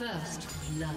First blood.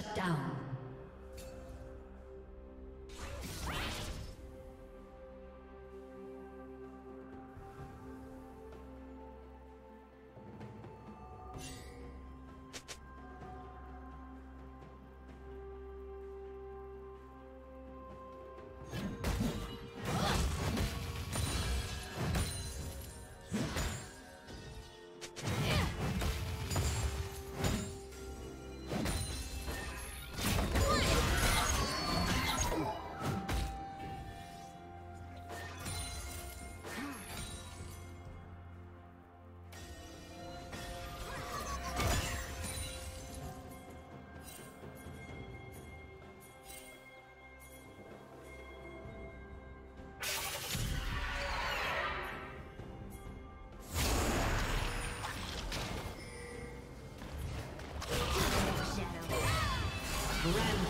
Shut down. Rampage.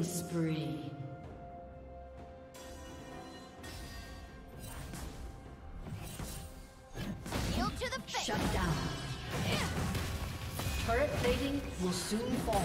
Killing spree. Shut down. Turret plating will soon fall.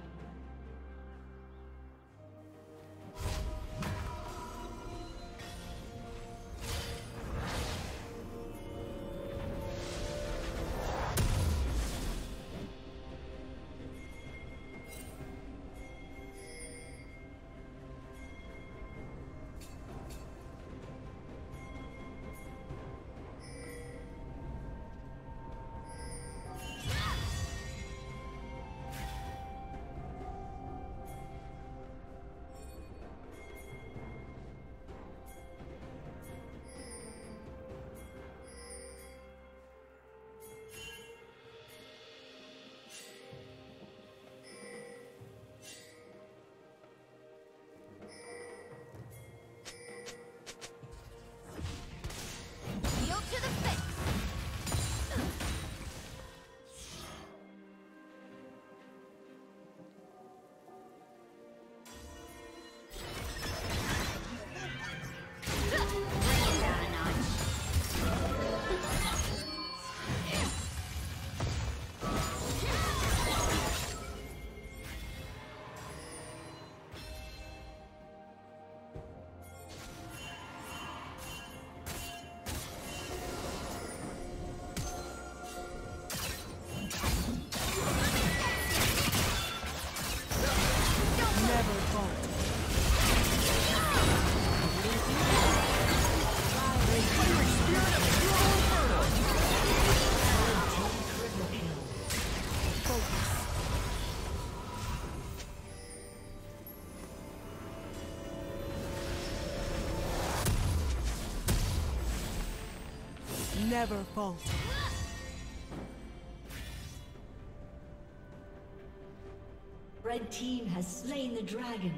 Never falter. Red team has slain the dragon.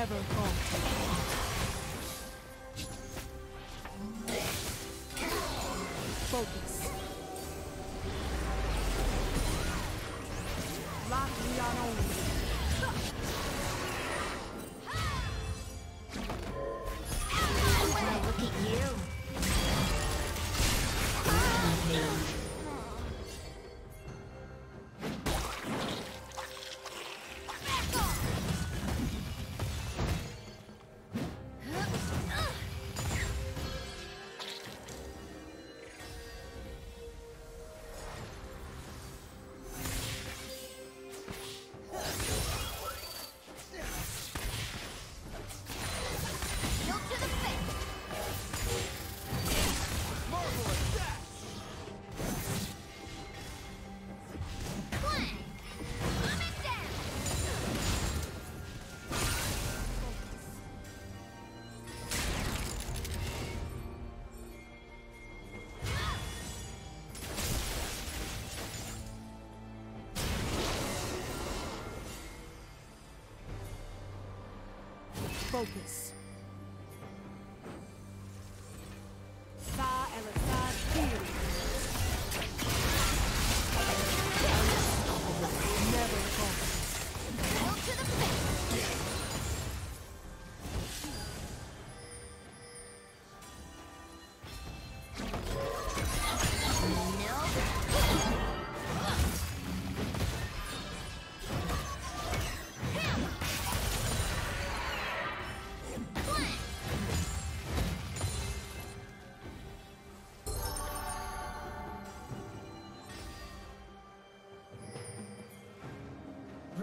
Never Focus.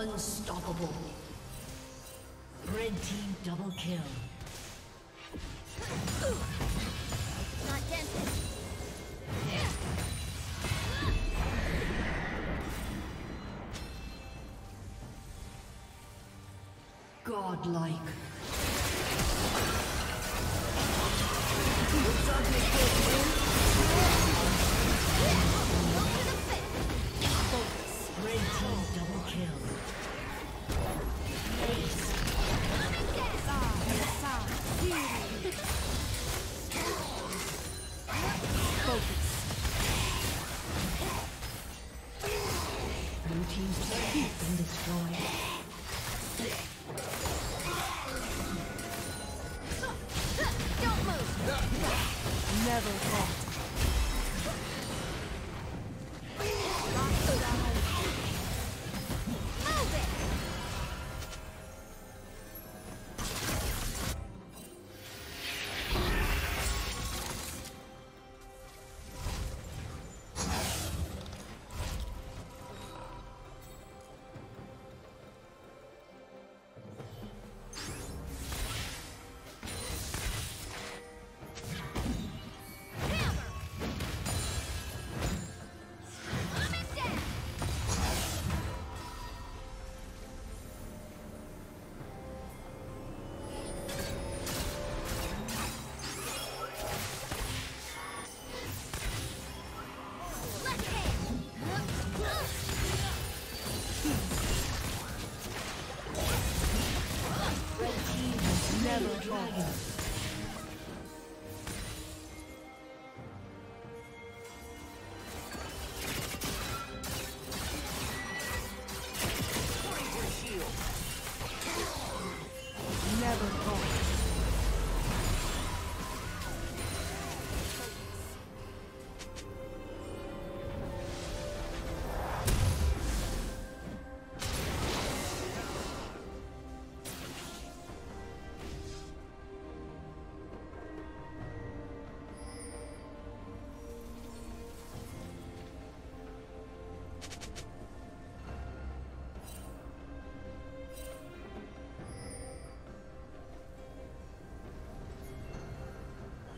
Unstoppable. Red team double kill. Not. Godlike. Team's turret has been destroyed. Don't move! Never falter.